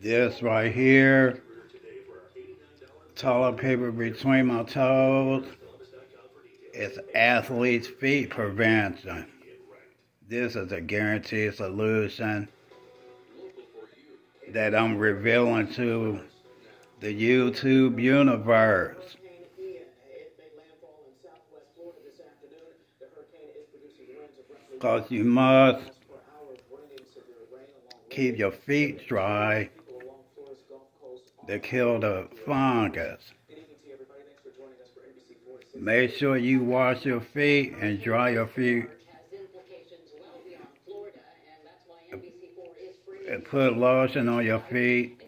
This right here, toilet paper between my toes. It's athlete's feet prevention. This is a guaranteed solution that I'm revealing to the YouTube universe. Because you must keep your feet dry to kill the fungus. Make sure you wash your feet and dry your feet and put lotion on your feet.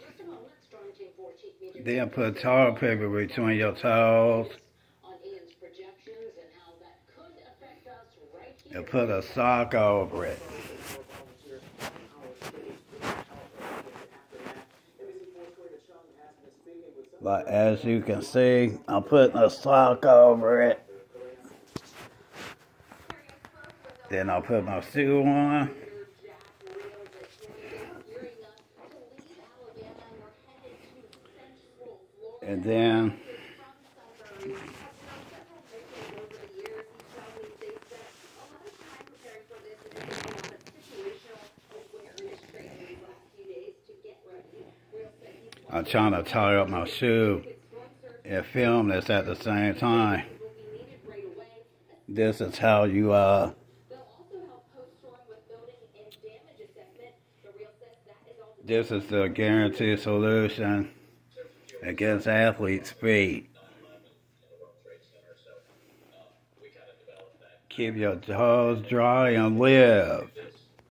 Then put toilet paper between your toes. And put a sock over it. But as you can see, I'm putting a sock over it. Then I'll put my shoe on. And then I'm trying to tie up my shoe and film this at the same time. This is how you uh this is the guaranteed solution against athlete's feet. Keep your toes dry and live.